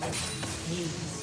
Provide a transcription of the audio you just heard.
Mutants.